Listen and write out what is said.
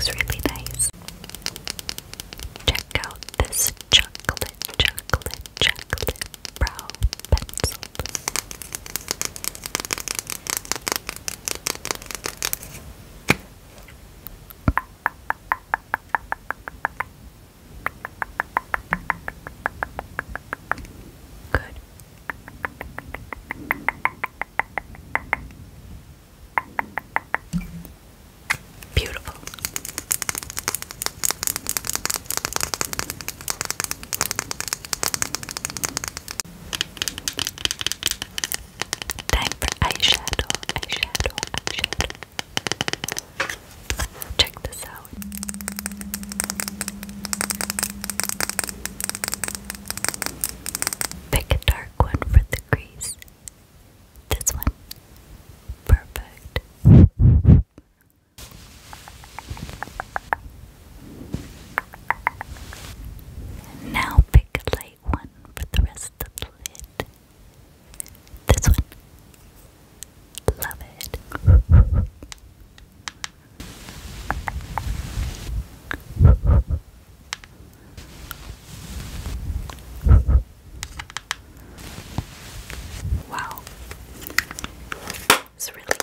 relax, relax. It's really